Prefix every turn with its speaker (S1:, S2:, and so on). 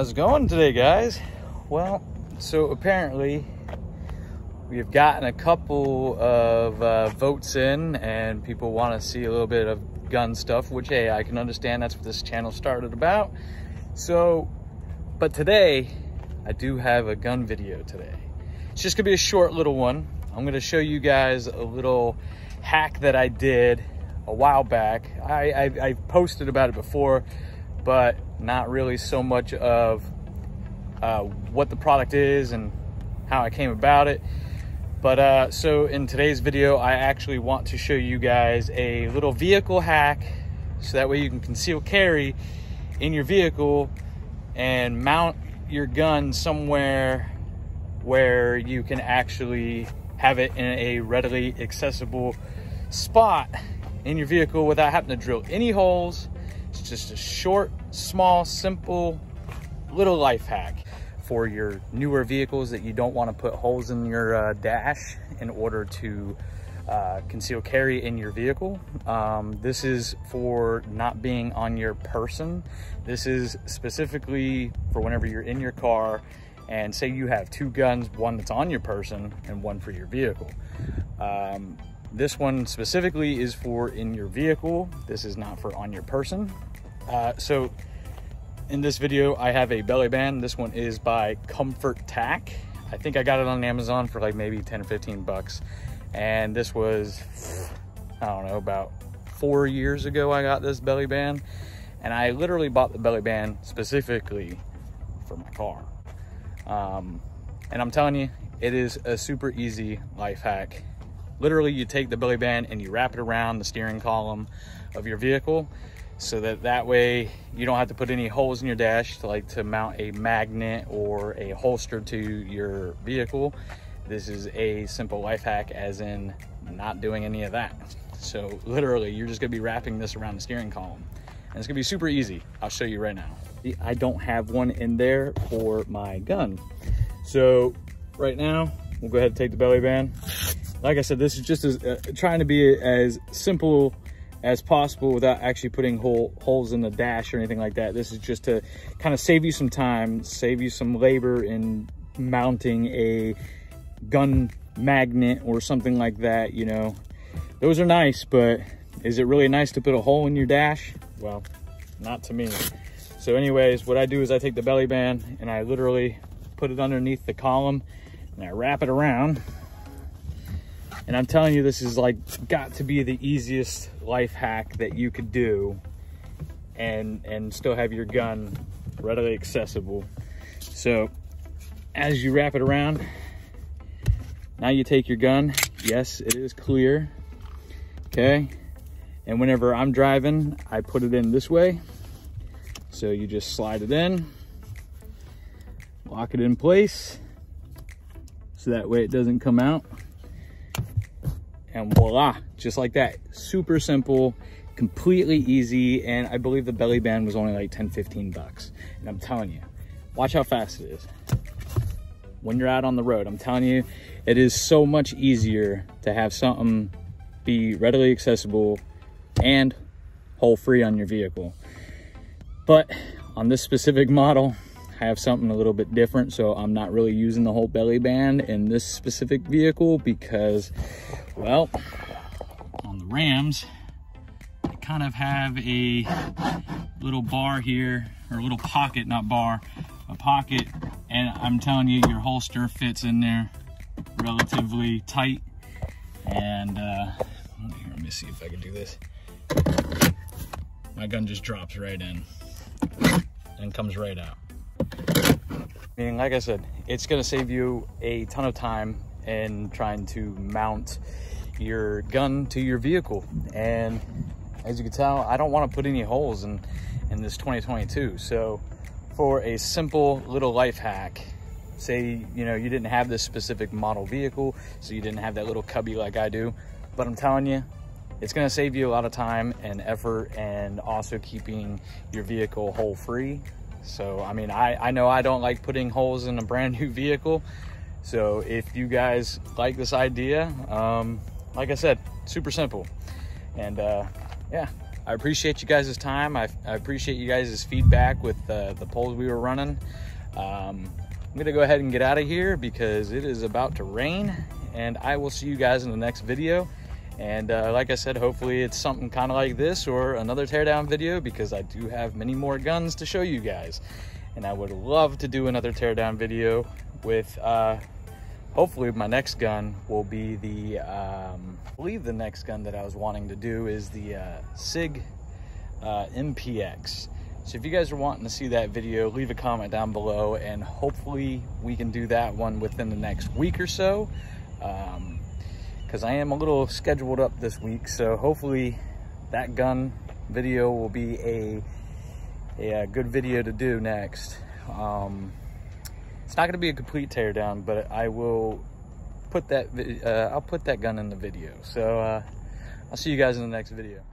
S1: How's it going today, guys? Well, so apparently we have gotten a couple of uh, votes in and people want to see a little bit of gun stuff, which, hey, I can understand that's what this channel started about. So, but today, I do have a gun video today. It's just gonna be a short little one. I'm gonna show you guys a little hack that I did a while back. I, I, I posted about it before, but not really so much of uh, what the product is and how I came about it. But uh, so in today's video, I actually want to show you guys a little vehicle hack so that way you can conceal carry in your vehicle and mount your gun somewhere where you can actually have it in a readily accessible spot in your vehicle without having to drill any holes. Just a short, small, simple little life hack for your newer vehicles that you don't want to put holes in your uh, dash in order to uh, conceal carry in your vehicle. Um, this is for not being on your person. This is specifically for whenever you're in your car and say you have two guns, one that's on your person and one for your vehicle. Um, this one specifically is for in your vehicle. This is not for on your person. Uh, so in this video, I have a belly band. This one is by ComfortTac. I think I got it on Amazon for like maybe 10 or 15 bucks. And this was, I don't know, about four years ago I got this belly band. And I literally bought the belly band specifically for my car. Um, and I'm telling you, it is a super easy life hack. Literally, you take the belly band and you wrap it around the steering column of your vehicle so that that way you don't have to put any holes in your dash to like to mount a magnet or a holster to your vehicle. This is a simple life hack as in not doing any of that. So literally you're just gonna be wrapping this around the steering column and it's gonna be super easy. I'll show you right now. I don't have one in there for my gun. So right now, we'll go ahead and take the belly band. Like I said, this is just as, uh, trying to be as simple as possible without actually putting hole, holes in the dash or anything like that. This is just to kind of save you some time, save you some labor in mounting a gun magnet or something like that, you know. Those are nice, but is it really nice to put a hole in your dash? Well, not to me. So anyways, what I do is I take the belly band and I literally put it underneath the column and I wrap it around and I'm telling you, this is like got to be the easiest life hack that you could do and, and still have your gun readily accessible. So as you wrap it around, now you take your gun. Yes, it is clear. Okay. And whenever I'm driving, I put it in this way. So you just slide it in, lock it in place. So that way it doesn't come out and voila, just like that. Super simple, completely easy. And I believe the belly band was only like 10, 15 bucks. And I'm telling you, watch how fast it is. When you're out on the road, I'm telling you, it is so much easier to have something be readily accessible and hole free on your vehicle. But on this specific model, have something a little bit different. So I'm not really using the whole belly band in this specific vehicle because well, on the Rams, I kind of have a little bar here, or a little pocket, not bar, a pocket, and I'm telling you, your holster fits in there relatively tight. And uh, here, let me see if I can do this. My gun just drops right in and comes right out. Meaning, like I said, it's gonna save you a ton of time in trying to mount your gun to your vehicle. And as you can tell, I don't want to put any holes in, in this 2022. So for a simple little life hack, say, you know, you didn't have this specific model vehicle, so you didn't have that little cubby like I do, but I'm telling you, it's gonna save you a lot of time and effort and also keeping your vehicle hole free. So, I mean, I, I know I don't like putting holes in a brand new vehicle. So if you guys like this idea, um, like I said, super simple. And uh, yeah, I appreciate you guys' time. I, I appreciate you guys' feedback with uh, the polls we were running. Um, I'm gonna go ahead and get out of here because it is about to rain and uh, like I said, hopefully it's something kind of like this or another teardown video because I do have many more guns to show you guys. And I would love to do another teardown video with, uh, hopefully my next gun will be the, um, I believe the next gun that I was wanting to do is the uh, SIG uh, MPX. So if you guys are wanting to see that video, leave a comment down below and hopefully we can do that one within the next week or so. Um, because I am a little scheduled up this week. So hopefully that gun video will be a, a, uh, good video to do next. Um, it's not going to be a complete teardown, but I will put that, uh, I'll put that gun in the video. So uh, I'll see you guys in the next video.